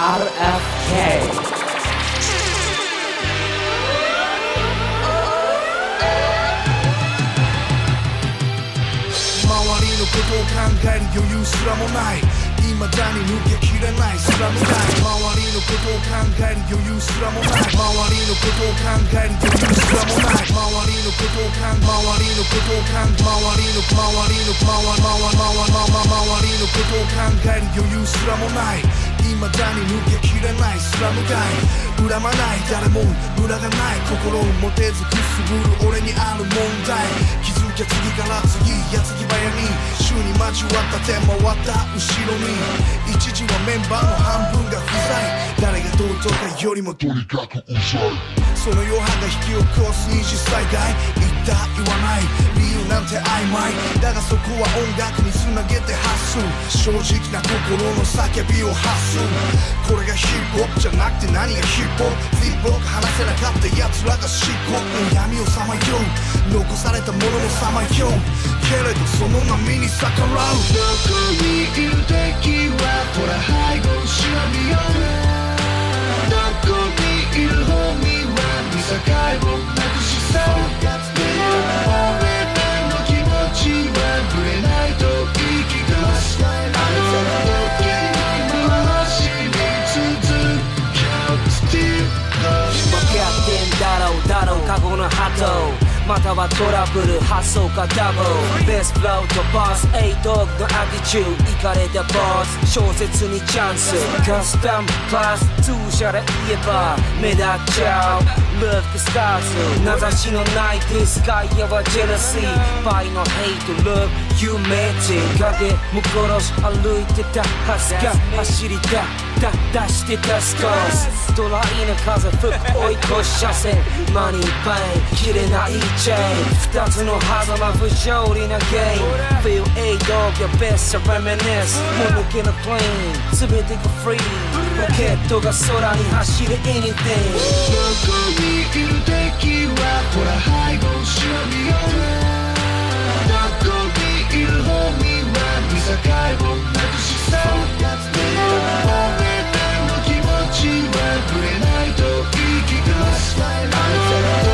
RFK ことを考える余裕すらもない。未だに抜けきれないスラム街周りのことを考える余裕すらもない。周りのことを考える余裕すらもない。周りのことを考え周りのことを考え周りの周りの周り周り周りのことを考える余裕すらもない。未だに抜けきれないスラム街。恨まない誰も無駄がない心を持てずくすぐる俺にある問題。気づきゃ次から次やつぎ早に週に交わった手回った後ろに一時はメンバーの半分が不在誰がどうとかよりもとにかくうざいその余波が引き起こす二次災害言った言わない。理由なんて曖昧。だがそこは音楽につなげて発す正直な心の叫びを発すこれがヒップホップじゃなくて何がヒップホップ？フリップロック話せなかった奴らが漆黒の闇をさまよう。残されたものもさまよう。けれどその波に逆らう。どこにいる敵はほら背後後ろ見ようどこにいるホミは見またはトラブル発想かダブルベースフローとバスエイドッグのアティチュードイカれたボス小説にチャンス。カスタムクラス通社で言えば目立っちゃう。Love the stars. 名指しのないディスガイアはジェラシー。パイのヘイト Love 夢地影も殺し歩いてたはずが走りただ出してたスコースドライな風吹く追い越し車線。マニーバイン切れないチェーン。二つの狭間不条理なゲーム。Feel A dog your best to reminisce. もぬけのプレーン。全てがフリー。ロケットが空に走る Anything どこにいる敵はほら背後後ろ見よう。どこにいるホミは見境をなくしそう。聞か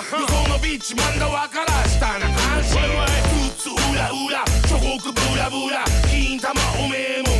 ったらんし予想のビーチマンだわからしたな監視普通裏裏諸国ブラブラ金玉おめえも。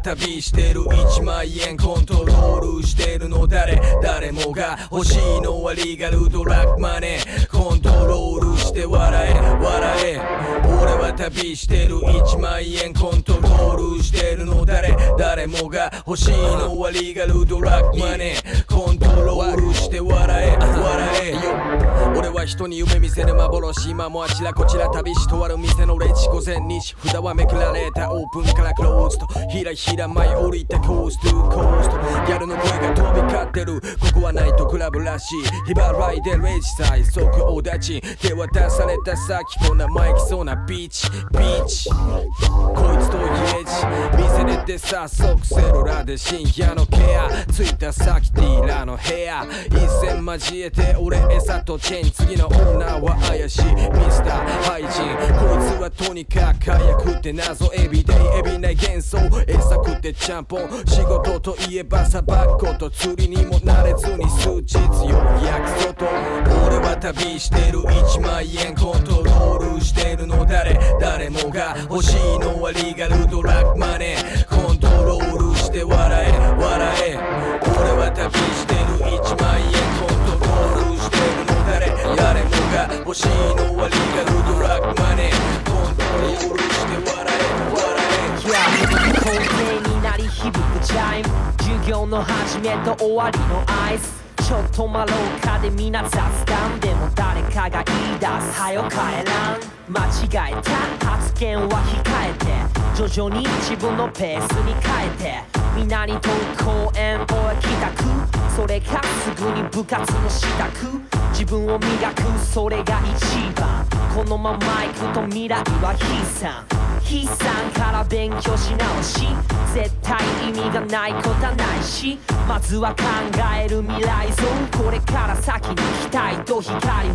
旅してる。1万円コントロールしてるの誰？誰もが欲しいのはリーガルドラッグマネー。コントロールして笑え笑え。俺は旅してる1万円コントロールしてるの誰？誰もが欲しいのはリーガルドラッグマネー。コントロールして笑え笑え。よ俺は人に夢見せる幻今もあちらこちら旅しとある店のレジ午前日札はめくられたオープンからクローズと。ひらひら舞い降りたコーストコースト。ギャルの声が飛び交ってる。ここはナイトクラブらしい。日払いでレジさえ即お立ち手渡された先こんな前来そうなビーチビーチ。こいつと家地店出て早速セルラで深夜のケア。着いた先ティーラーの部屋。一戦交えて俺餌とチェーン。次の女は怪しい。ミスターハイジン。こいつはとにかく早くって謎。エビデイエビない幻想。餌食ってちゃんぽん。仕事といえばさばくこと釣りにもなれずに数日ようやく外。俺は旅してる1万円コントロールしてるの誰？誰もが欲しいのはリーガルドラッグマネー。コントロールして笑え笑え。俺は旅してる1万円コントロールしてるの誰？誰もが欲しいのはリーガルドラッグマネー。コントロールして笑え笑え。校庭に鳴り響くチャイム。授業の始めと終わりの合図。ちょっとまろうかで皆雑談でも誰かが言い出す。はよ帰らん。間違えた。発言は控えて。徐々に自分のペースに変えて。皆に問う公園を帰宅それかすぐに部活の支度。自分を磨くそれが一番。このまま行くと未来は悲惨。悲惨から勉強し直し絶対意味がないことはないしまずは考える未来像。これから先に期待と光を。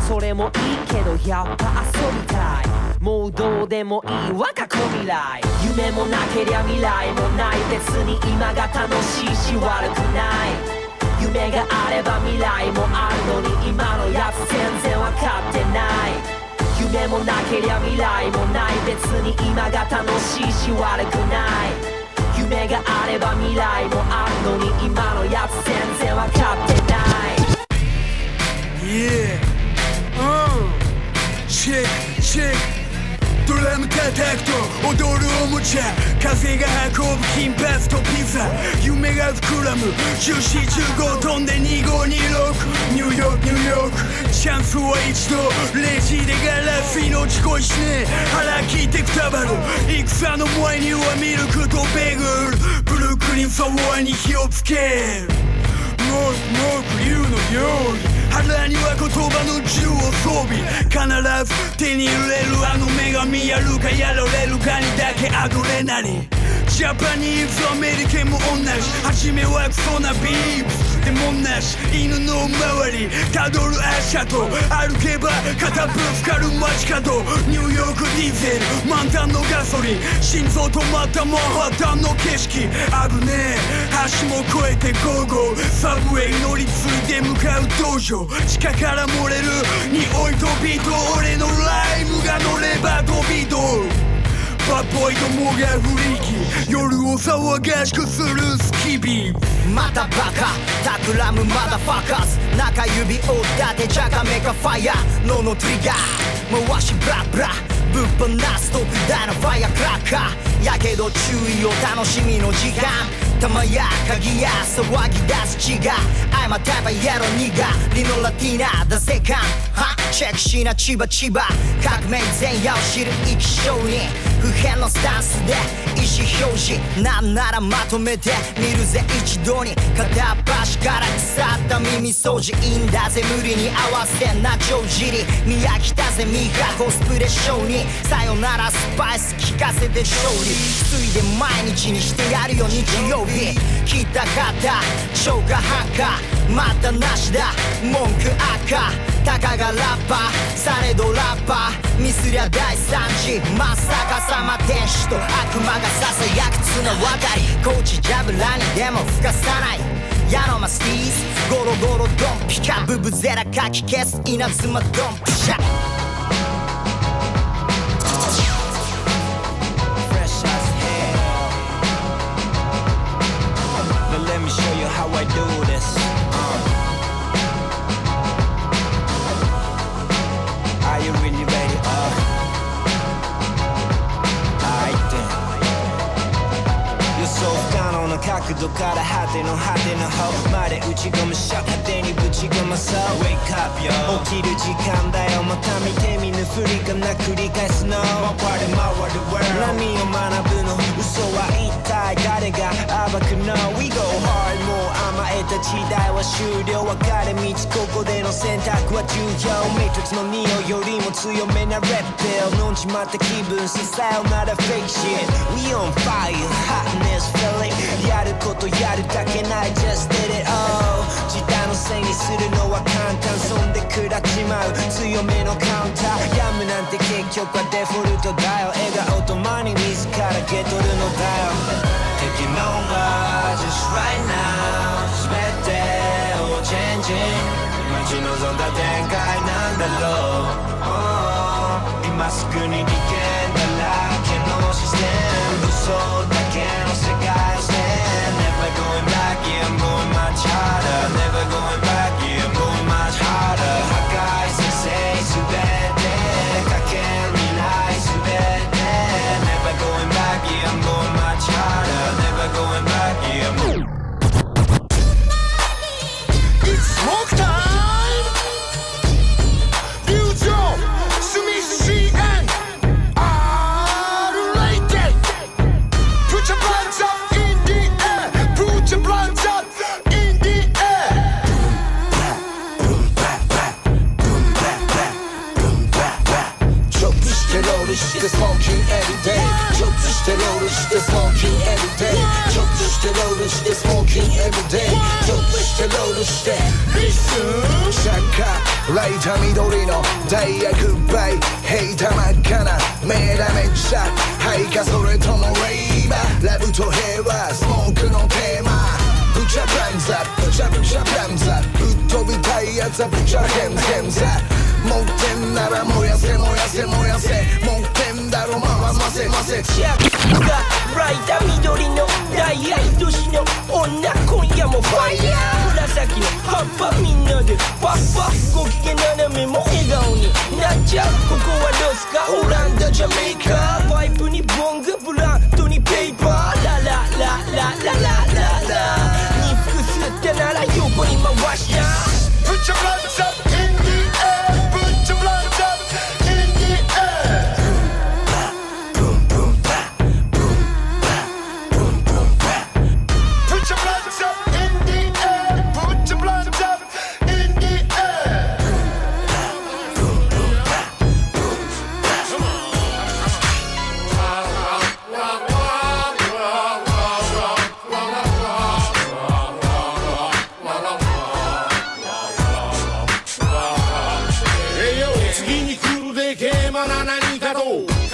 それもいいけどやっぱ遊びたい。もうどうでもいい我が子未来夢もなけりゃ未来もない。別に今が楽しいし悪くない。夢があれば未来もあるのに今のやつ全然わかってない。夢もなけりゃ未来もない。別に今が楽しいし悪くない。夢があれば未来もあるのに今のやつ全然わかってない。Yeah. うんチェックチェックドラム叩くと踊るおもちゃ風が運ぶ金髪とピザ夢が膨らむ1415飛んで2526ニューヨークニューヨークチャンスは一度レジでガラス命恋しね腹切ってくたばる。戦の前にはミルクとベーグルブルックリンファワーに火をつける。もくもく言うのよ。うに腹には言葉の銃を装備必ず手に入れるあの女神やるかやられるかにだけアドレナリンジャパニーズアメリカも同じ初めはクソなビーブでもなし犬の周りたどる足跡歩けば片ぶつかる街角ニューヨークディーゼル満タンのガソリン心臓止まったマンハッタンの景色危ねえ橋も越えてゴーゴーサブウェイ乗り継いで向かう道場地下から漏れる匂いとビート俺のライムが乗れば飛び道バッボイどもがフリーキー夜を騒がしくするスキビ。またバカ。企むマダファカス。中指を立てちゃがメカファイヤー。脳のトリガー。回しブラブラ。ぶっ放す特大のファイヤークラッカー。やけど注意を楽しみの時間。玉や鍵や騒ぎ出す血が I'm a type of yellow nigga リノラティナ The second は？チェックしな千葉千葉革命前夜を知る生き証人不変のスタンスで意思表示。なんならまとめて見るぜ一度に。片っ端から腐った耳掃除いいんだぜ。無理に合わせな帳尻見飽きたぜミカコスプレショーに。さよならスパイス聞かせて勝利。ついで毎日にしてやるよ日曜日聞いたかった。消化ハンカー待ったなしだ。文句赤。たかがラッパー。されどラッパー。ミスりゃ大惨事真っ逆さま天使と悪魔がささやく綱渡り。コーチジャブラにでも吹かさない。矢のマスティーズゴロゴロドン。ピカブブゼラかき消す。稲妻ドン。ピシャ I do this. 能な角度から果ての果ての方まで打ち込むショット果てにぶち込まそう Wake up yo. 起きる時間だよまた見て見ぬふりがな繰り返すの回る回る world 何を学ぶの嘘は一体誰が暴くの We go hard もう甘えた時代は終了分かれ道ここでの選択は重要メトリックスの匂いよりも強めなレッピル飲んじまった気分ささよなら fake shit. We on fire hotness feeling やることやるだけない。Just did it all 時代のせいにするのは簡単。そんで食らっちまう。強めのカウンター。やむなんて結局はデフォルトだよ。笑顔と間に自ら受け取るのだよ。Taking over just right now 全てを changing 待ち望んだ展開なんだろう、oh 今すぐに利権だらけのシステム。嘘だけの世界 Never going back, yeah I'm going much harder Never going back,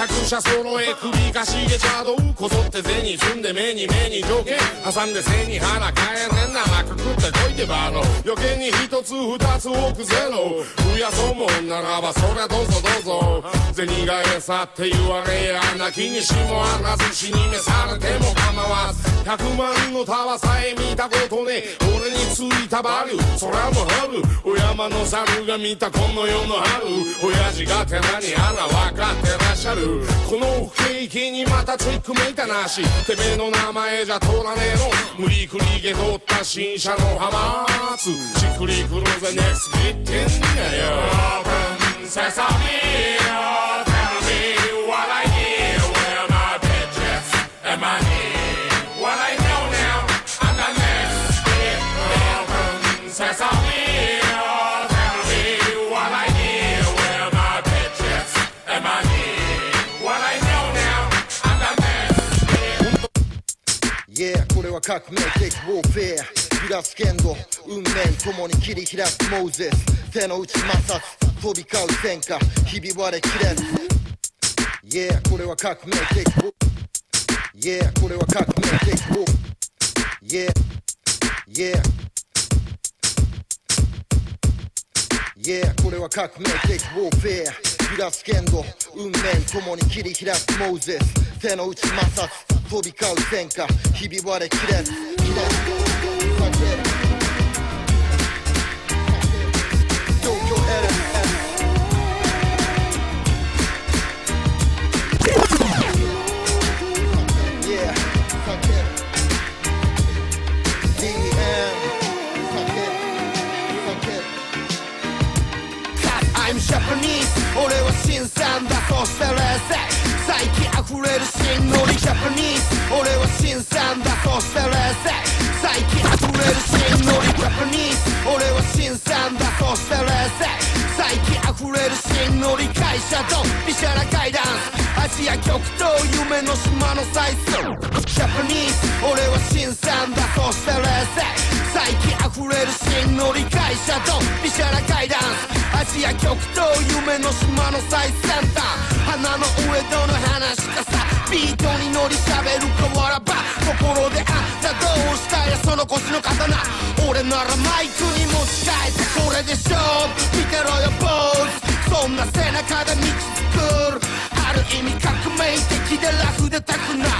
各社揃え首かしげちゃどうこぞって銭積んで目に目に条件挟んで背に腹変えねんなまくくってこいてばの余計に一つ二つ多くゼロ増やそうもんならばそりゃどうぞどうぞ銭が餌って言われやなきにしもあらず死に召されても構わず100万のタワさえ見たことね俺についたバリューそりゃもう春お山の猿が見たこの世の春親父が寺にあら分かってらっしゃる。この不景気にまたチェックめいたなし。てめえの名前じゃ通らねえの。無理くりげ取った新車の浜松。しっくりくるぜネス切ってんやよ。Open sesame は革命的ウォーフェア揺らす剣道運命。共に切り開くモーゼス。手の内摩擦。飛び交う戦火ひび割れ切れず。Yeah これは革命的。Yeah これは革命的。Yeah Yeah Yeah これは革命的。ウォーフェア揺らす言語運命共に切り開くモーゼス手の内摩擦。飛び交う戦火ひび割れ切れず。切れず避ける。東京エレン参だそして冷静最近溢れる新ノリ Japanese 俺は新参だ。そして冷静最近溢れる新ノリ Japanese 俺は新参だ。そして冷静最近溢れる新ノリ会社と。ビシャラ階段。アジア極東夢の島の再生 Japanese 俺は新参だ。そして冷静最近溢れる新ノリ会社とビシャラ階段アジア極東夢の島の最先端花の上との話かさビートに乗り喋るかわらばところであんたどうしたやその腰の刀俺ならマイクに持ち替えてそれで勝負見てろよ坊主そんな背中で道作るある意味革命的でラフでたくな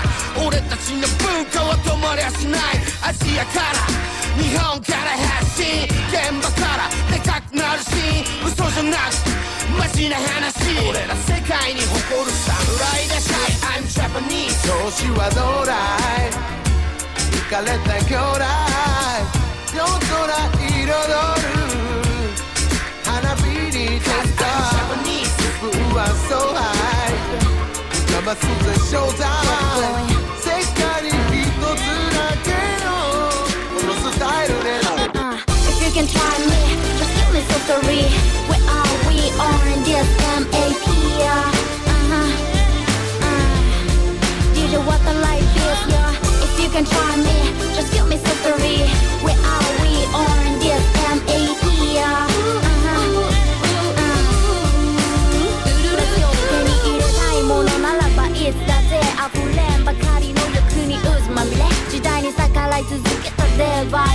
俺たちの文化は止まりゃしないアジアから日本から発信現場からでかくなるし嘘じゃなくマジな話俺ら世界に誇る侍だし I'm Japanese 調子はどうだい行かれた兄弟夜空彩る花火に照った Japanese 自分は so high 浮かばすぜ showtime if you can try me, just give me so three. Where are we on this MAP? Uh, uh-huh. Uh, you know what the life is, yeah. If you can try me, just give me so three. Where are we on this MAP? Uh, uh-huh. 手に入れたいものならばいつだって溢れんばかりの欲に渦まみれ時代に逆らい続けた Day by day 問いかけるの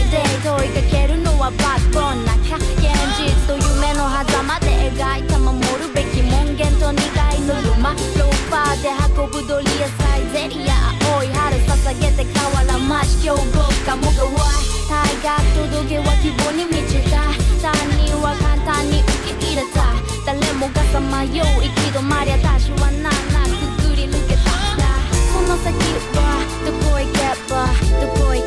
はバックボーン中現実と夢の狭間で描いた守るべき門限と苦いの馬ローファーで運ぶドリアサイゼリア青い春捧げて河原町強豪かもがわい大学届けは希望に満ちた他人は簡単に受け入れた誰もがさまよう行き止まり私はなんなくぐり抜けたんだその先はどこ行けばどこ行けば、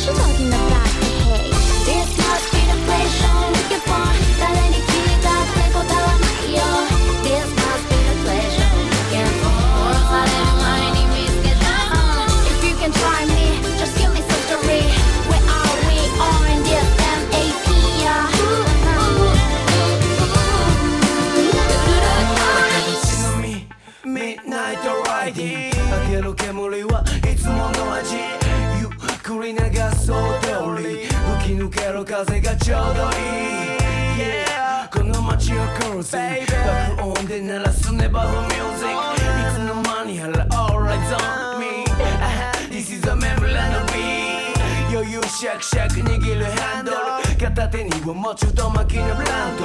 What you talking about? Hey, this must be the place I'm looking for ちょうどいい Yeah. この街を殺せ爆音で鳴らすネバーミュージックいつの間にやら All eyes on me This is a memory and a beat 余裕シャクシャク握るハンドル片手にはもちと巻きのブランド。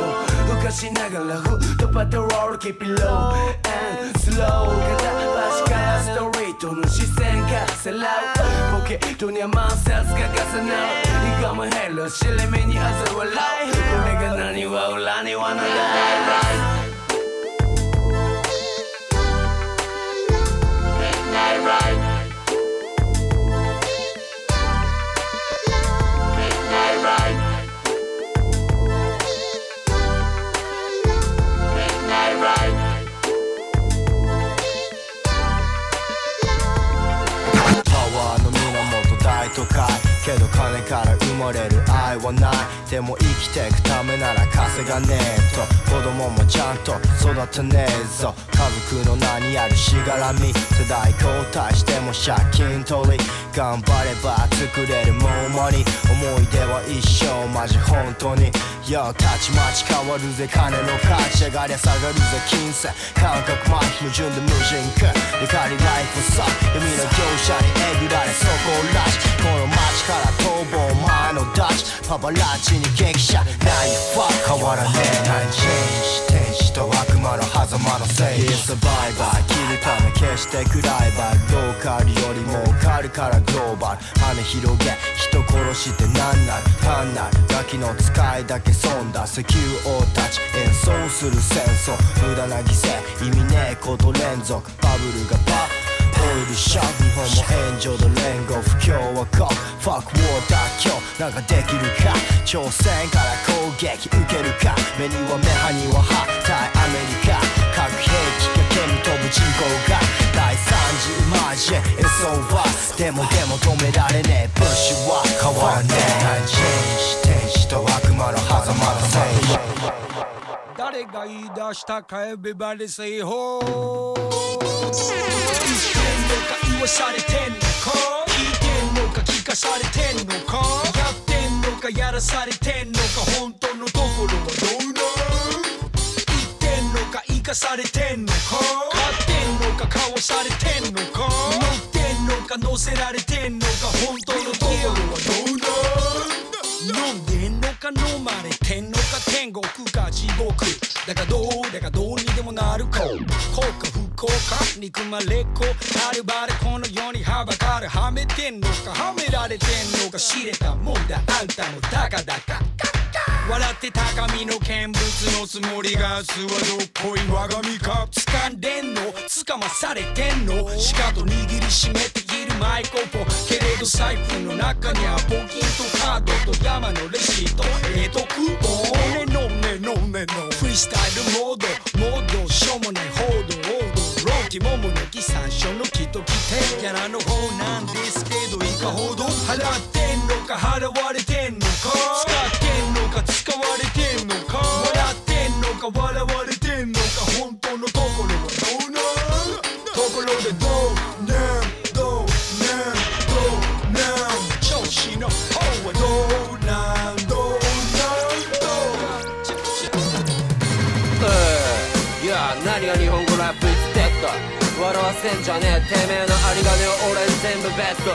浮かしながらフットパトロール Keep it low and slow. 片端からストリートの視線がさらうポケットには万冊が重なる。いかもヘロ尻目にあざ笑うこれが何は裏にはないパ God. けど金から生まれる。愛はない。でも生きてくためなら稼がねえと。子供もちゃんと育てねえぞ。家族の名にあるしがらみ。世代交代しても借金取り。頑張れば作れるもんまに。思い出は一生マジ本当に。よたちまち変わるぜ。金の価値上がりゃ下がるぜ。金銭感覚麻痺矛盾で無人化怒りライフさ。闇の業者にえぐられ。そこらしこの街から逃亡前のダッチパパラッチに激写何ファ変わらねえ何チェンジ天使と悪魔の狭間のせいサバイバー切るため決して暗いバルローカルよりも受かるからグローバル羽広げ人殺して何なる単なるガキの使いだけ損だ石油王たち演奏する戦争無駄な犠牲意味ねえこと連続バブルがバオイルショック日本も援助と連合不況は国ファックウォー妥協なんかできるか？朝鮮から攻撃受けるか？目には目歯には歯対アメリカ。核兵器が剣飛ぶ人口が。第三次マジ It's over でもでも止められねえ。プッシュは変わらねえ。チェンジ天使と悪魔の狭間のせい誰が言い出したか Everybody say ho 言ってんのか言わされてんのか聞いてんのか聞かされてんのか。やってんのかやらされてんのか。本当のところはどうなん言ってんのか生かされてんのか。買ってんのか買わされてんのか。乗ってんのか乗せられてんのか。本当のところはどうな飲んでんのか飲まれてんのか。天国か地獄。だからどうだかどうにでもなるか。幸か不幸か。憎まれっ子あるばれこの世にはばかるはめてんのか。はめられてんのか。知れたもんだ。あんたもだかだか笑って高みの見物のつもりが素はどっこい我が身か掴んでんの。捕まされてんの。しかと握りしめているマイコポ。けれど財布の中には募金とカードと山のレシート。ええとクーポンねのねのねの。フリースタイルモード。モード。しょうもない報道時も胸キモモの木山椒の木と来てキャラの方なんですけどいかほど払ってんのか払われてんのか？使ってんのか使われてんのか？笑ってんのか笑われてんのか？わせんじゃねてめえの針金を俺全部ベスト。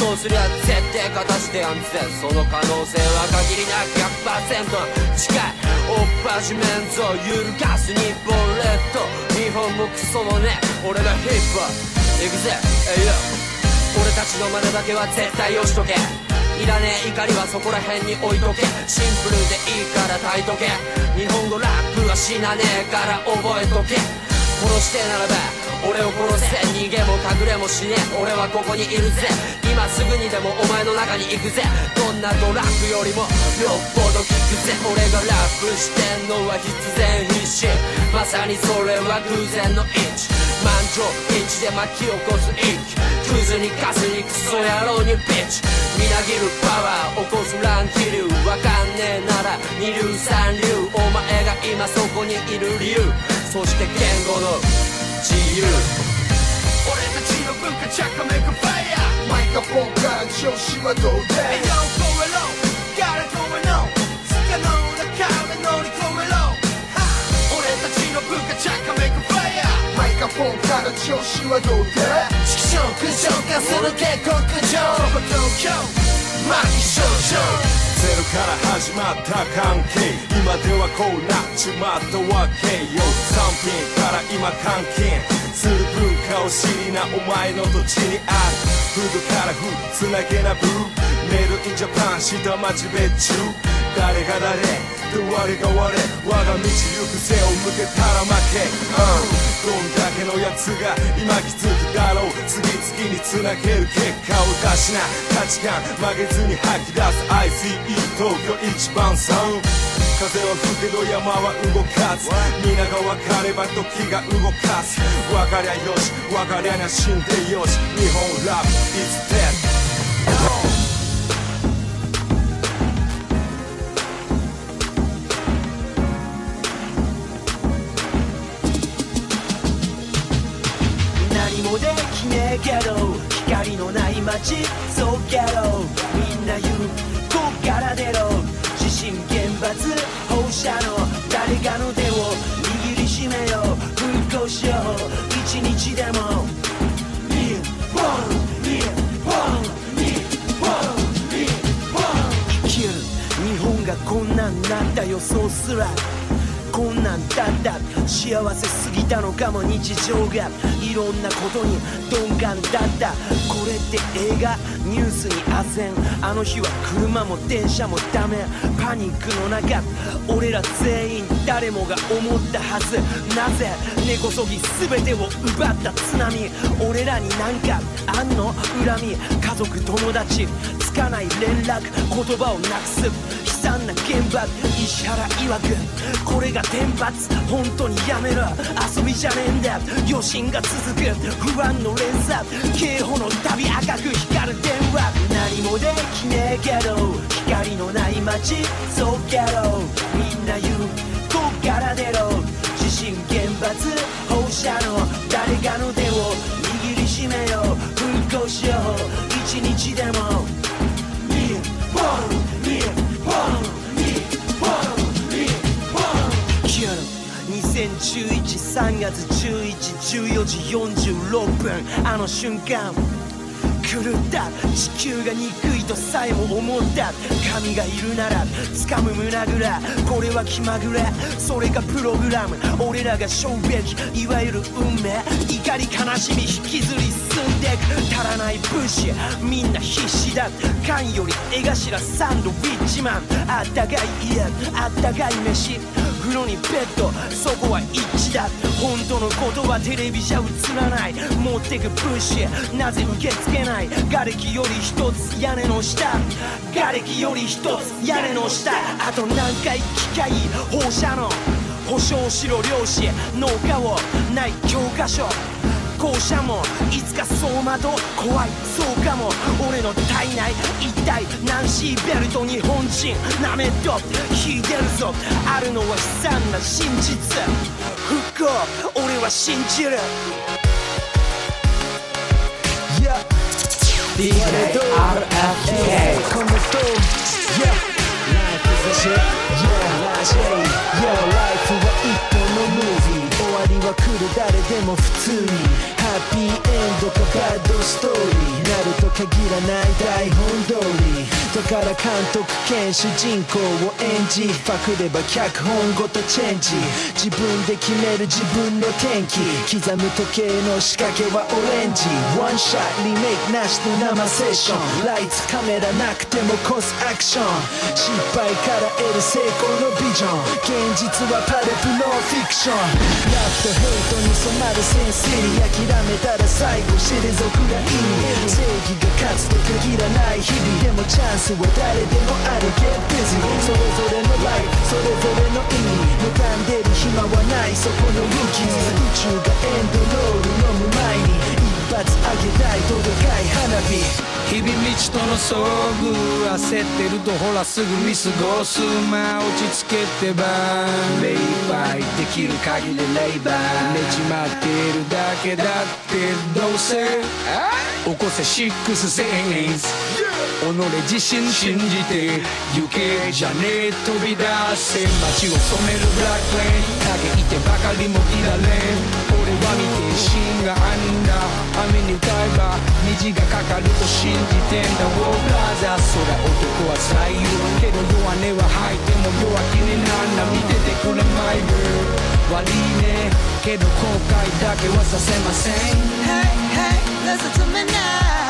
そうすりゃ絶対勝たしてやんぜ。その可能性は限りなく100%近いおっぱじめんぞ揺るがす日本列島。日本もクソもね俺がヒップ行くぜ。えいよ俺たちの真似だけは絶対よしとけ。いらねえ怒りはそこら辺に置いとけ。シンプルでいいから耐えとけ。日本語ラップは死なねえから覚えとけ。殺してならば俺を殺せ。逃げも隠れもしねえ。俺はここにいるぜ。今すぐにでもお前の中に行くぜ。どんなドラッグよりもよっぽど効くぜ。俺がラップしてんのは必然必死まさにそれは偶然の位置満場一致で巻き起こす息クズにカスにクソ野郎にビッチ。みなぎるパワー起こす乱気流。わかんねえなら二流三流。お前が今そこにいる理由。そして言語の自由俺たちの文化ちゃかめくファイヤーマイクフォンから調子はどうだ？Hey yo, go along, got it going on つかの中目乗り込めろ俺たちの文化ちゃかめくファイヤー。マイクフォンから調子はどうだ畜生苦情化する下克上東京マキ少女ゼロから始まった関係。今ではこうなっちまったわけよ。三品から今換金する文化を知りなお前の土地にある。古から古つなげなブーメイドインジャパン下町別注誰が誰？で我が我？我が道行く背を向けたら負け、うんどんだけのやつが今気づくだろう次々につなげる結果を出しな。価値観曲げずに吐き出す ICE 東京一番サウン風は吹くけど山は動かず。皆が分かれば時が動かす。分かりゃよし。分かりゃな死んでよし。日本ラブ is dead 光のない街そうギャロみんな言うこっから出ろ。地震原発放射能誰かの手を握りしめよう。復興しよう。一日でも。日本日本日本日本。生きる日本がこんなんなった予想すら。こんなんだった幸せすぎたのかも日常がいろんなことに。鈍感だった。これって映画ニュースに唖然あの日は車も電車もダメパニックの中。俺ら全員誰もが思ったはず。なぜ？根こそぎ全てを奪った津波。俺らになんかあんの？恨み。家族友達。つかない。連絡。言葉をなくす。悲惨な現場石原曰くこれが天罰本当にやめろ遊びじゃねえんだ余震が続く不安の連鎖警報の旅赤く光る。電話何もできねえけど光のない街そうギャロみんな言うこっから出ろ地震原発放射能誰かの手を握りしめよう復興しよう一日でも113月1114時46分あの瞬間狂った地球が憎いとさえも思った神がいるなら掴む胸ぐらこれは気まぐれそれがプログラム俺らが背負うべきいわゆる運命怒り悲しみ引きずり進んでく足らない物資みんな必死だ缶より絵頭サンドウィッチマンあったかい家あったかい飯風呂にベッドそこは一致だ本当のことはテレビじゃ映らない。持ってく物資なぜ受け付けない。瓦礫より一つ屋根の下。瓦礫より一つ。屋根の下。あと何回機械放射能保証しろ漁師。農家をない教科書。校舎もいつか走馬灯怖いそうかも。俺の体内一体ナンシーベルト日本人なめと引いてるぞ。あるのは悲惨な真実。復興俺は信じる。DJ RFK このと Yeah Life is a shit. Yeah Life Yeah Life はは来る誰でも普通にッピーエンドかバッドストーリーなると限らない台本通りだから監督兼主人公を演じパクれば脚本ごとチェンジ。自分で決める自分の天気刻む時計の仕掛けはオレンジ。ワンショッリメイクなしで生セッション。ライツカメラなくてもコスアクション。失敗から得る成功のビジョン。現実はパルプノンフィクション。ラブとヘイトに染まるセンス。に諦めたら最後退くがいい正義が勝つと限らない日々でもチャンスは誰でもある Get busy それぞれのライフそれぞれの意味。無感でる暇はない。そこの武器。宇宙がエンドロール飲む前に。あげたいどでかい花火。日々未知との遭遇焦ってるとほらすぐ見過ごすまあ落ち着けてば。レイバイできる限りレイバー。ねじまってるだけだってどうせ。起こせシックスセンス。己自身信じて行けじゃねえ飛び出せ街を染めるブラックレイン嘆いてばかりもいられん俺は見て芯があんだ雨に歌えば虹がかかると信じてんだ Oh brother そりゃ男は採用けど弱音は吐いても弱気になんな見ててくれマイブ悪いねけど後悔だけはさせません Hey, hey, listen to me now.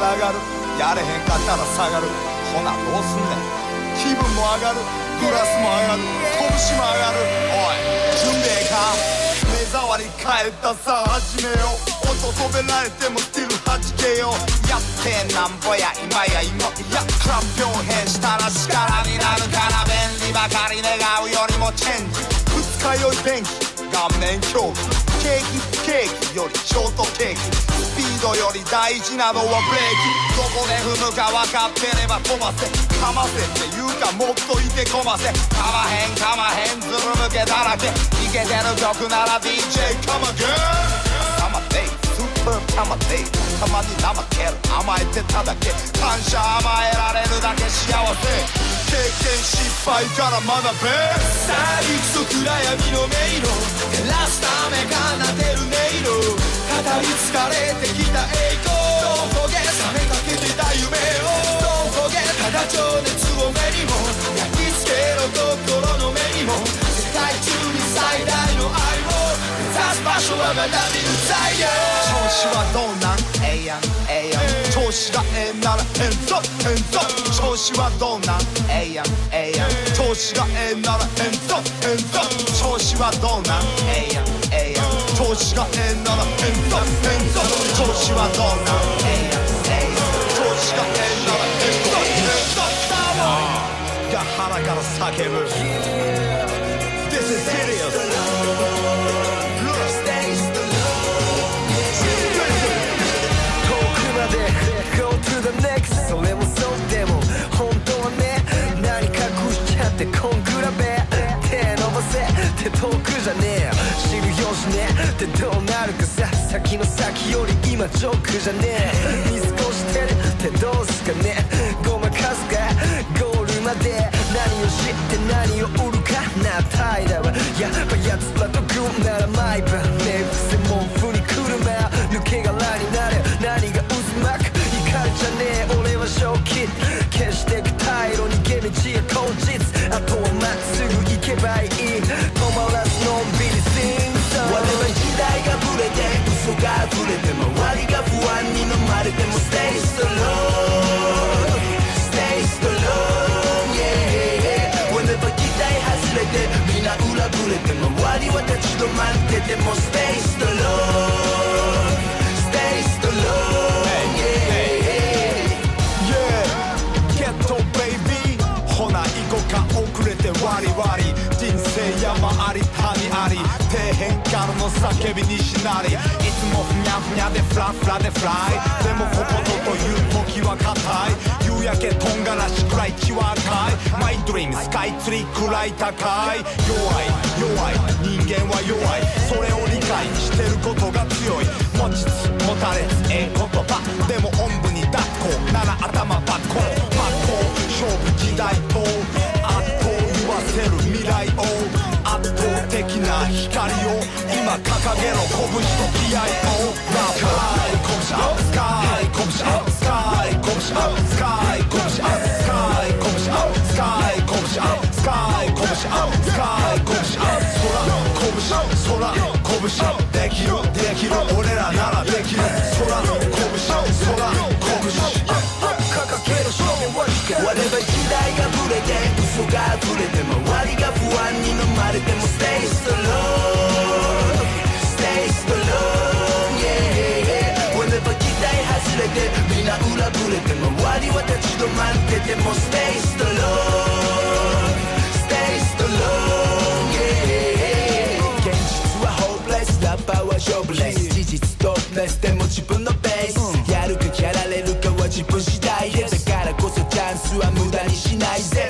やったら上がる。やれへんかったら下がる。ほなどうすんねん。気分も上がる。グラスも上がる。拳も上がる。おい準備か？目障り変えたさ。あ始めよう。音止められてもスティル弾けよう。やってなんぼや。今や今。いやクラップ表変したら力になるから便利ばかり願うよりもチェンジ。二日酔い電気顔面狂気ケーキ。ケーキよりショートケーキ。スピードより大事なのはブレーキ。どこで踏むか分かってれば飛ばせ。かませっていうかもっといてこませ。かまへんかまへんずる向けだらけ。イケてる曲なら DJ カマゲーたまに怠ける甘えてただけ感謝甘えられるだけ幸せ経験失敗から学べさあ行くぞ暗闇の迷路照らすため奏でる音色語り継がれてきた栄光 Don't forget 冷めかけてた夢を Don't forget ただ情熱を目にも焼き付けろ心の目にも世界中に最大の愛を目指す場所はまだ見ぬ材料調子はどうなんええやん。ええやん。調子がええなら変則変則調子はどうなんええやん。ええやん。調子がええなら変則変則調子はどうなんええやん。ええやん。調子がええなら変則変則調子はどうなんええやん。ええやん。調子がええなら変則変則が腹から叫ぶってこん比べ手伸ばせって遠くじゃねえ知るよしねってどうなるかさ先の先より今ジョークじゃねえ見過ごしてるってどうすかねごまかすかゴールまで何を知って何を売るかな怠惰はやっぱ奴らと組んなら毎晩寝伏せ溢れて周りが不安に飲まれても Stay strong Stay strong yeah Whenever 期待外れて皆裏ぶれて周りは立ち止まってても Stay strong 底辺からの叫びにしなり。いつもふにゃふにゃでフラフラでフライ。でもこことという時は硬い。夕焼けとんがらしくらい血は赤い。マイドリームスカイツリーくらい高い。弱い弱い。人間は弱い。それを理解してることが強い。持ちつ持たれつええ言葉。でもおんぶに抱っこ。なら頭バッコ真っ向勝負時代と。圧倒言わせる未来を。圧倒的な光を今掲げろ拳と気合をラップスカイ拳アップスカイ拳アップスカイ拳アップスカイ拳アップスカイ拳アップスカイ拳アップスカイ拳アップ空拳空拳できるできる俺らならできるが不安に飲まれても Stay strong Stay strong yeah Whenever 期待外れて皆裏ぶれて周りは立ち止まってても Stay. strong Stay strong yeah 現実は hopeless ラッパーは勝負レス事実とレスでも自分のペースやるかやられるかは自分次第でだからこそチャンスは無駄にしないぜ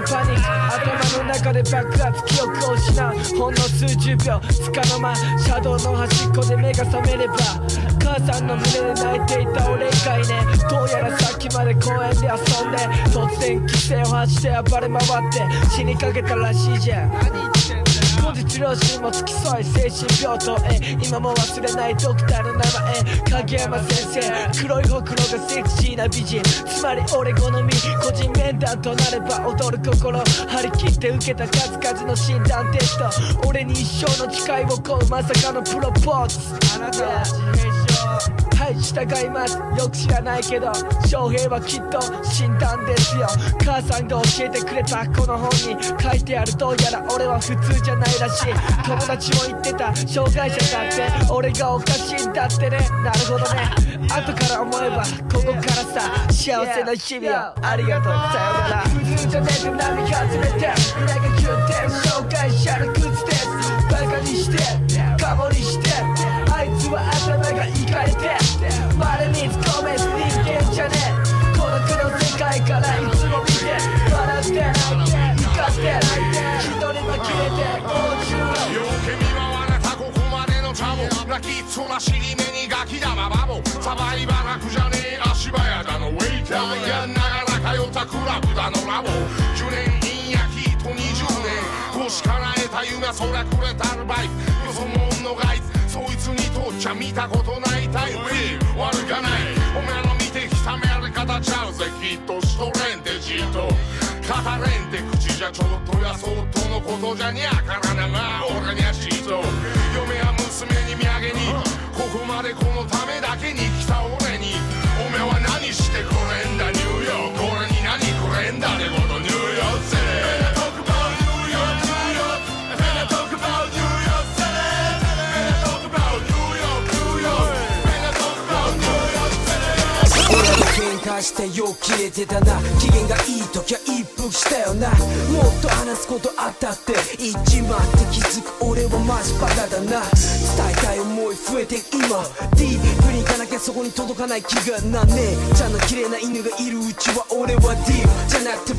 なパニック頭の中で爆発記憶を失うほんの数十秒つかの間シャドウの端っこで目が覚めれば母さんの胸で泣いていた俺以外ねどうやらさっきまで公園で遊んで突然規制を発して暴れ回って死にかけたらしいじゃん両親も付き添い精神病棟へ。今も忘れないドクターの名前。影山先生黒いほくろがセクシーな美人。つまり俺好み個人面談となれば踊る心張り切って受けた数々の診断テスト。俺に一生の誓いを請うまさかのプロポーズ。あなたは自閉症。はい従いますよく知らないけど翔平はきっと診断ですよ。母さんが教えてくれたこの本に書いてあるどうやら俺は普通じゃないらしい。友達も言ってた障害者だって俺がおかしいんだってねなるほどね。後から思えばここからさ幸せな日々をありがとう。さよなら。普通じゃねえと波始めて裏が急転障害者の靴です。バカにしてカモにしてあいつは頭がいかれて我に突っ込め人間じゃねえ孤独の世界からいつも見て笑って泣いて怒って一人も消えてもう中よけ見舞われたここまでのチャボ泣きっそな尻目にガキ玉バボサバイバ楽じゃねえ足早だのウェイターやながら通ったク。ラブだのラボ10年陰焼きと20年腰叶えた夢そりゃくれたるバイクよそもんのガイそいつに父ちゃ見たことないタイプ悪かないお前の見てきたやり方ちゃうぜきっとしとれんでじっと語れんで口じゃちょっとやそっとのことじゃにゃからなが俺にゃしいと嫁や娘に土産にここまでこのためだ。けにと喧嘩してよう切れてたな。機嫌がいい時は一服したよな。もっと話すことあったって。言っちまって気づく俺はマジバカだな。伝えたい思い増えて今。ディープに行かなきゃそこに届かない気がなねえ。ちゃんの綺麗な犬がいるうちは俺はディープ。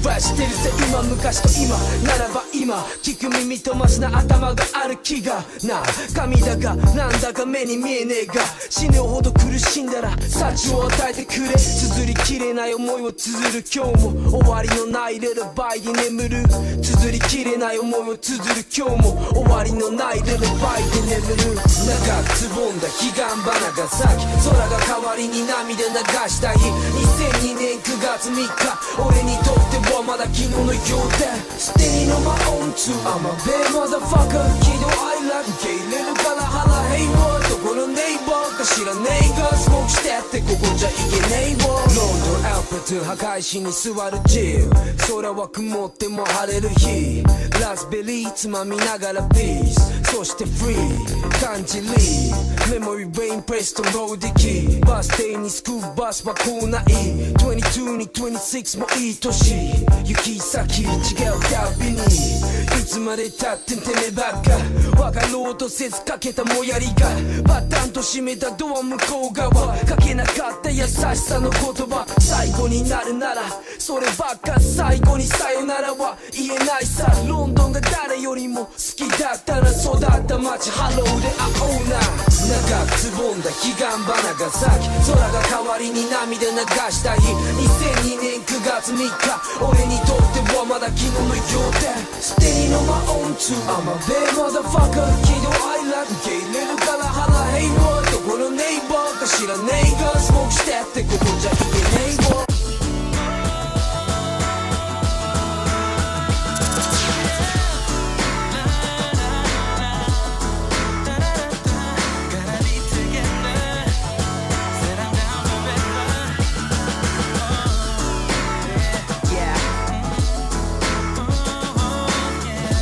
ラしてるぜ今昔と今ならば今聞く耳とましな頭がある気がな神だがなんだか目に見えねえが死ぬほど苦しんだら幸を与えてくれ綴りきれない思いを綴る今日も終わりのないルルバイで眠る綴りきれない思いを綴る今日も終わりのないルルバイで眠る長くつぼんだ彼岸花が咲き空が代わりに涙流した日2002年9月3日俺にとってはまだ昨日のようだ Standing on my own too I'm a bad motherfucker けど I love 受け入れるから腹へんわど このネイバーか知らねえがスモークしてってここじゃいけねえわロンドンアルプト破壊しに座るジル空は曇っても晴れる日ラズベリーつまみながらピースそしてフリー感じリーメモリーレインプレスとローディキーバス停にスクーバスは来ない22に26もいい年行き先違うたびにいつまでたってんてめばっか分かろうとせずかけたもやりがパタンと閉めたドア向こう側かけなかった優しさの言葉最後になるならそればっか最後にさよなら。は言えないさロンドンが誰よりも好きだったら育った街ハローで会おうな長くつぼんだ彼岸花が咲き空が代わりに涙流した日2002年9月3日俺にとってはまだ昨日のようだ Standing on my own too I'm a bad motherfucker けど I love 受け入れるから腹へんわどこのネイバーか知らねえがスモークしてってここじゃいけねえわ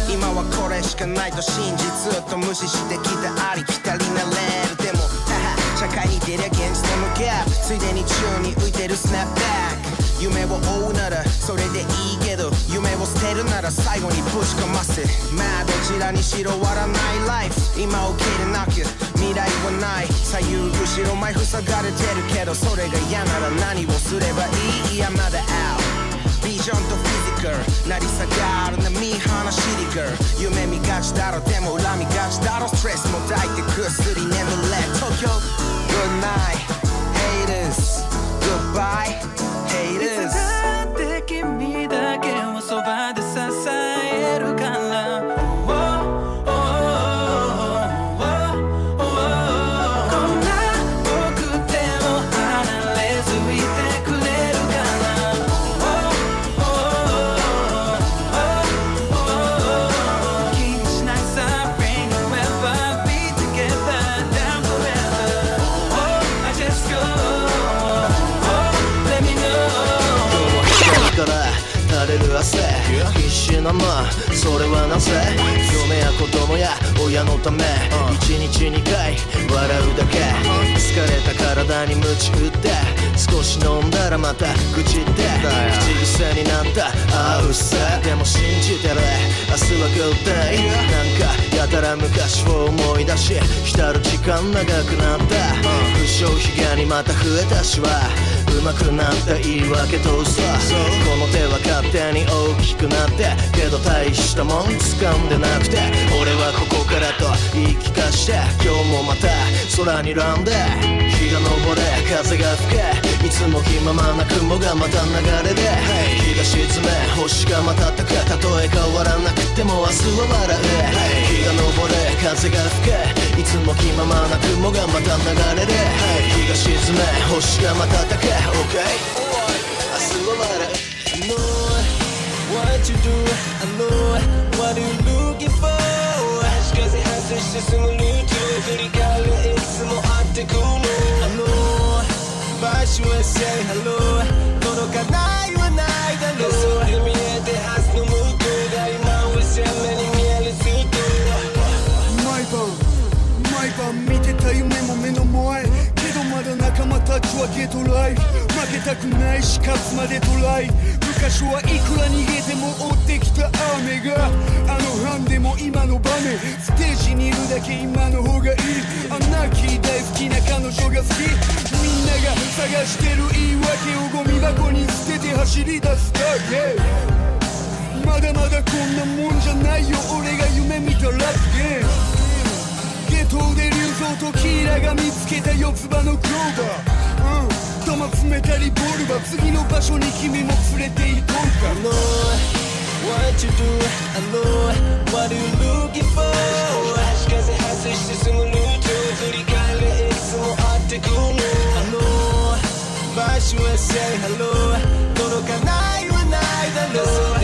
今はこれしかないと信じずっと無視してきたありきたりなレールでもハハ社会に出りゃ現実と向き合うついでに宙に浮いてるスナップバック夢を追うならそれでいいけど夢を捨てるなら最後にぶちかませ。まあどちらにしろ終わらないライフ今受け入れなきゃ未来はない。左右後ろ前塞がれてるけどそれが嫌なら何をすればいい？いやまだ out ビジョンとフィジカル。成り下がるなミーハーなシティガール夢見がちだろでも恨みがちだろストレスも抱いてぐっすり。眠れ東京 Good night. Haters Goodbye なのそれはなぜ？嫁や子供や親のため？一日二回笑うだけ。疲れた体に鞭打って。少し飲んだらまた愚痴って。口癖になった。ああうっせでも信じてる。明日は Good day なんかやたら昔を思い出し浸る時間長くなった。不祥被害にまた増えたしは上手くなった言い訳と嘘この手は勝手に大きくなって。けど大したもん掴んでなくて。俺はここからと言い聞かして今日もまた空にらんで日が昇れ風が吹けいつも気ままな雲がまた流れで日が沈め星がまた高くたとえ変わらなくても明日は笑え。日が昇れ風が吹けいつも気ままな雲がまた流れで日が沈め星がまた高く OK 明日は笑え。I know what you do I know what you looking for 足風外して進むルート振り返るいつも会ってくの I know but you will say hello 届かないはないだろう。それ見えてはずの向こうが今は鮮明に見えるずっと毎晩毎晩見てた夢も目の前。けどまだ仲間たちはゲットライフ。負けたくないし勝つまでトライ。昔はいくら逃げても追ってきた雨があの班でも今の場面ステージにいるだけ今の方がいい。アナーキー大好きな彼女が好き。みんなが探してる言い訳をゴミ箱に捨てて走り出すだけ。まだまだこんなもんじゃないよ俺が夢見たラッゲー。ムゲトで竜蔵とキーラが見つけた四つ葉のクローバー。うん弾詰めたりボルバー次の場所に君も連れて行こうか I know what you do I know what you looking for 足風外して進むルート振り返るいつも会ってくの I know but you will say hello 届かないはないだろう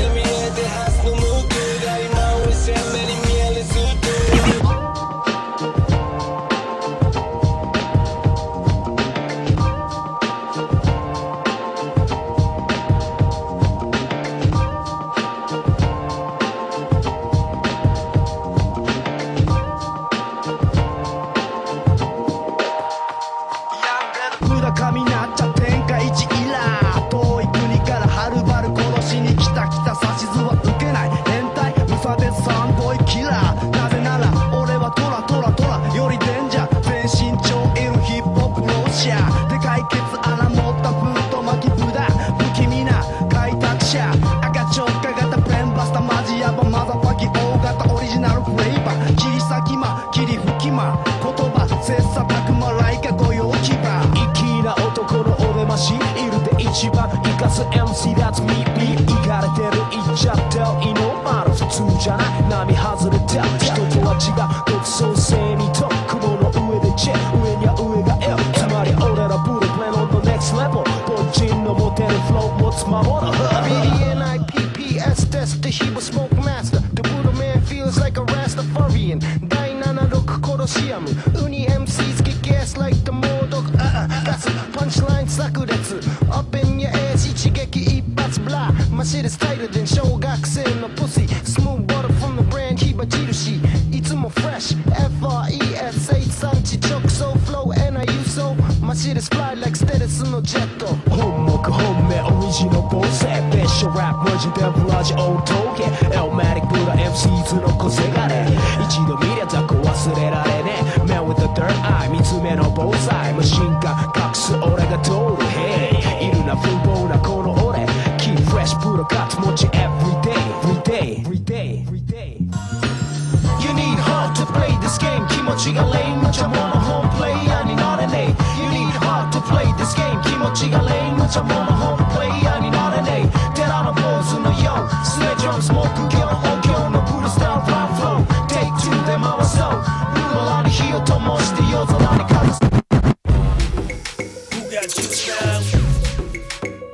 attitude style.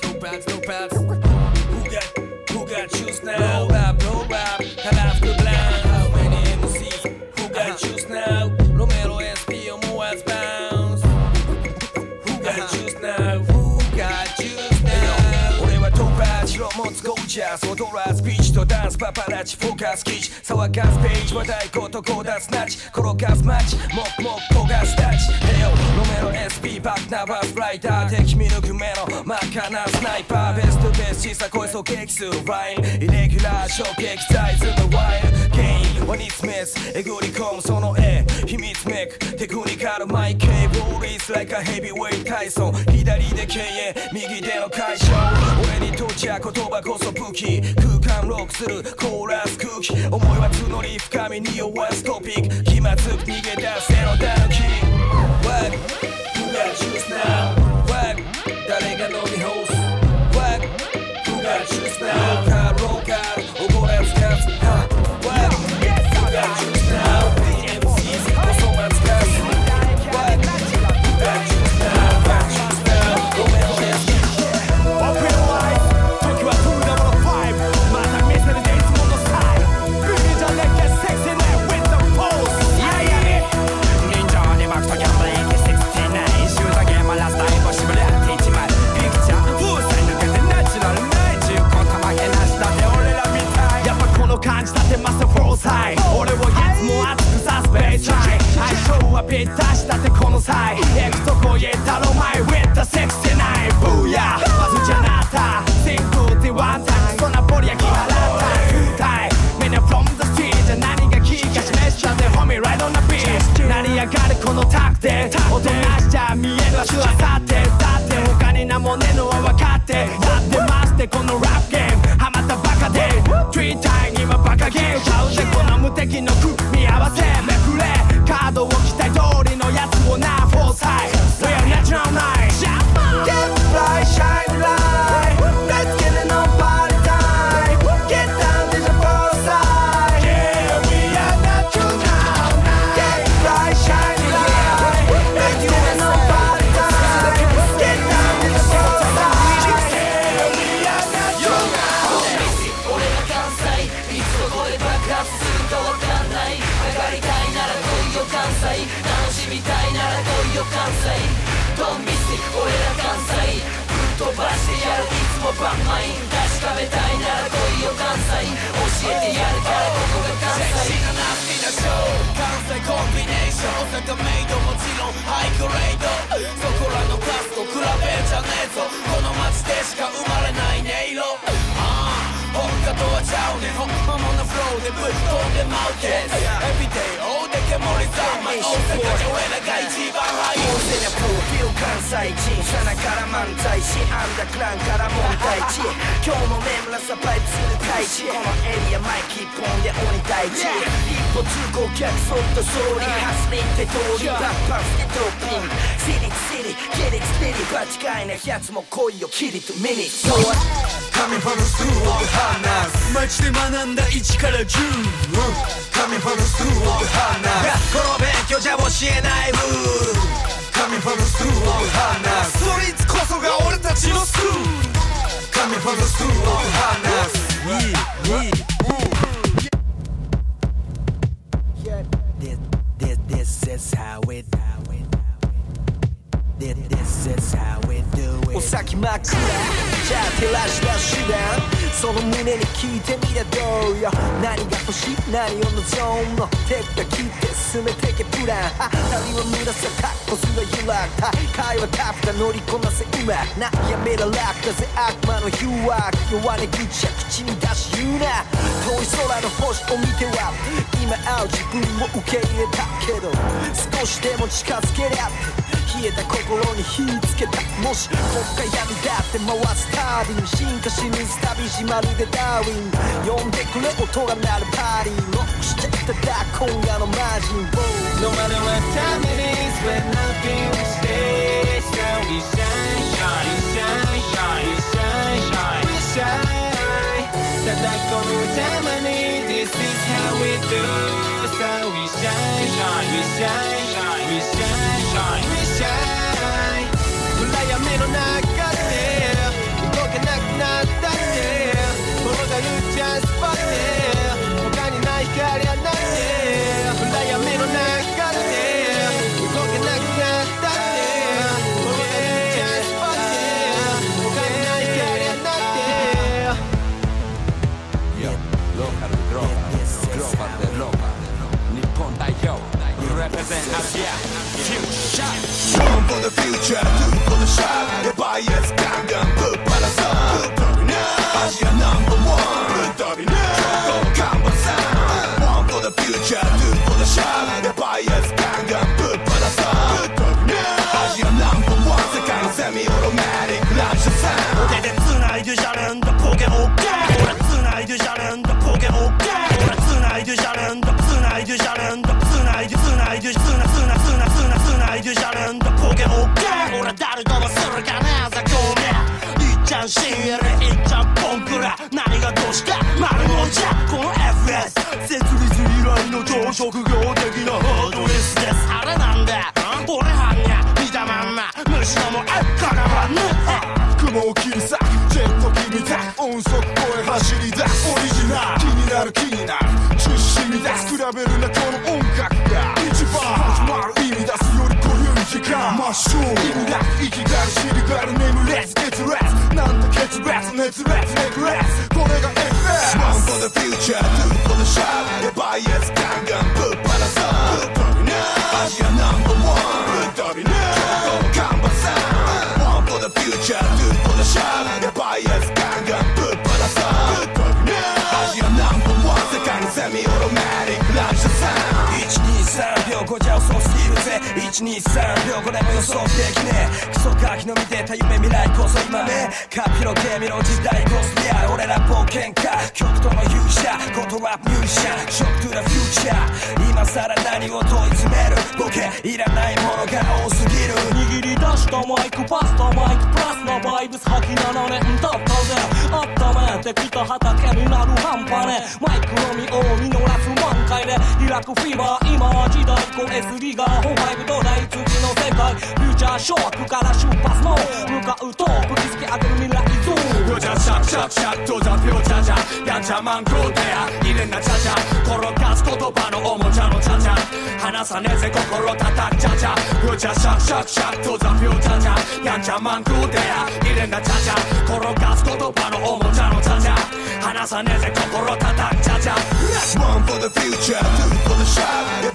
No pads. two pounds. パパラッチフォーカス記事騒がすページ話題ことこだすナッチ転がすマッチもくもく焦がすタッチ Hey yo ロメロ SP バックナバースライター敵見抜く目の真っ赤なスナイパーベストベース小さ声を撃するラインイレギュラー衝撃サイズのワイル原因は煮詰めずえぐり込むその絵秘密めくテクニカルマイケーボールイス like a heavyweight 体操左で経営右での解消俺ちゃ言葉こそ武器空間ロックするコーラス空気思いは募り深みに弱すトピック気まずく逃げ出せのたぬき What? Who got juice now? What? 誰が飲み干す相性はぴったしだってこの際行くとこへたろまい with the 69ブーヤまずじゃなったシンクってワンタイムそんなボリア気払った空体みんな from the street じゃ何がキーか示しちゃって homie right on the beat 成り上がるこのタクでおとなしちゃ見える明日はさて。だって他に何もねえのは分かって。やってますってこのラがメイドもちろんハイグレード。そこらのカスと比べんじゃねえぞ。この街でしか生まれない音色。ああ本家とはちゃうねん本物のフローでぶっ飛んでまうけん Everyday 大出け盛り三昧大阪で俺らが一番ハイ大勢なプロフィール関西人さなから漫才師アンダークランから問題地今日も眠らさパイプする太一このエリアマイキーポンで鬼大地一歩通行客そっと総理ハスリンって通りバッパンスでドーピンシリシリゲリスピリ間違いなやつも来いよキリとミニ So what? Coming from the school of the hard knocks 街で学んだ1から10 Coming from the school of the hard knocks この勉強じゃ教えないルール Coming from the school of the hard knocks ストリートこそが俺たちのスクール Coming from the school of the hard knocks Yeah, yeah. This, this, this is how it This is how we do it お先真っ暗じゃあ照らし出手段その胸に聞いてみりゃどうよ何が欲しい何を望むの手が切って進めてけプラン旅は無駄さカッコすが揺らぐ大会はタフだ乗りこなせうまなやめら楽だぜ悪魔の誘惑弱音口は口に出し言うな遠い空の星を見ては今会う自分も受け入れたけど少しでも近づけりゃ冷えた心に火つけたもし国家闇だって回すたびに進化し水旅しまるでダーウィン呼んでくれ音が鳴るパーティーロックしちゃっただ今夜のマジン No matter what time it is, when nothing stays down, we shine, shine, shine, shine, shine, shine, we shine. ただこのたまに This is how we do. So we shine, shine, we shine, shine, we shine, Shine. 暗闇の中で動けなくなったって転がるチャンスパッて他にない光はないね。暗闇の中で動けなくなったって転がるチャンスパッて他にない光はないね。Yo, local global, global de local. Nippon Daihyo, represent Asia. shot. For the future, two for the shot. The bias, 강간, 끝바라서. 끝더리나, Asia number one. 끝더리나, 조금 감보상. One for the future, two for the shot. The bias, CL いっちゃんポンクラ何がどうした丸もんじゃこの FS 設立以来の超職業的なハードレスです。あれなんだ。俺はんにゃ見たまんま。虫のもあっからまんね。雲を切り裂くジェット機みたい。音速声走り出すオリジナル。気になる気になる。中心に出す比べるなこの音楽が。一番始まる意味出すより濃い時間。真っ正意味だ。生きがる知りがる眠れ。ず決裂123秒後でも予想できねえ。クソガキの見てた夢未来こそ今ね。カピロゲミの時代こそりゃ俺ら冒険家。極との勇者。ことラップミュージシャン。ショックトゥラフューチャー。今さら何を問い詰める。ボケいらないものが多すぎる。握り出したマイクパスタマイクプラスのバイブス吐き7年経ったぜ。あっためてきた畑になる半端ね。マイクの実を実らす満開で。開くフィーバー。今は時代こ S リーガー本5土台次の世界。フューチャーショックから出発の。向かうとぶきつけ上げる未来ゾーンロジャーシャクシャクシャクとザピョチャチャやんちゃマンコーテや。入れなチャチャ転がす言葉のおもちゃ。のチャチャ離さねえぜ心叩くチャチャロジャーシャクシャクシャクとザピョチャチャやんちゃマンコーテや。入れなチャチャ転がす言葉のおもちゃ。のチャチャ離さねえぜ心叩くチャチャ One for the future, two for the shot.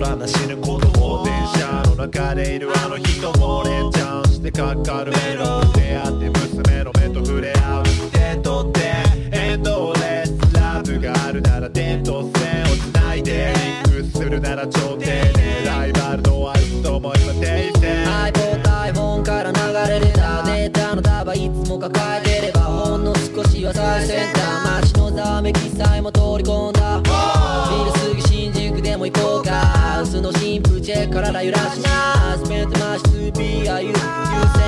空なぬこと電車の中でいるあの人もレンチャンしてかかるメロン出会って娘の目と触れ合う手取ってエンドレスラブがあるなら伝統線をつないでリンクするなら頂点でライバルのあるとも今停戦 iPhone から流れるなデータの束いつも抱えてればほんの少しは最先端。街のざめきさえも通り込んだ。ビル過ぎでも行こうか。薄のシンプルチェ体揺らしなスペントマッシュビアユーユーセイ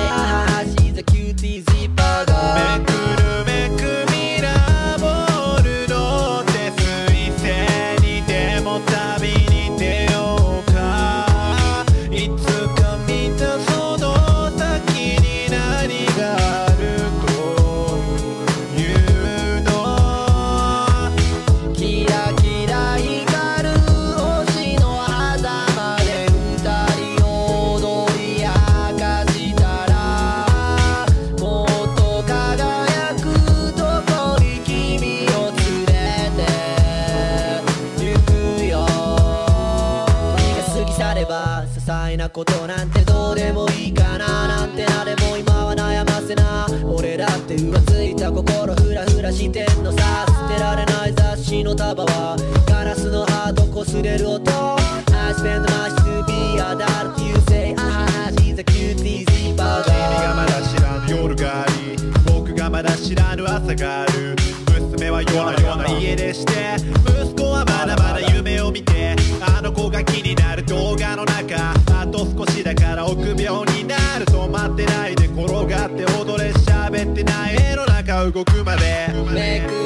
アハハシーザキューティーズッパーがしてんのさ捨てられない雑誌の束はガラスのハート擦れる音。I spend my to be a adult you say ah she's a cutie zipper 君がまだ知らぬ夜があり僕がまだ知らぬ朝がある。娘は夜な夜な家出して息子動くまで。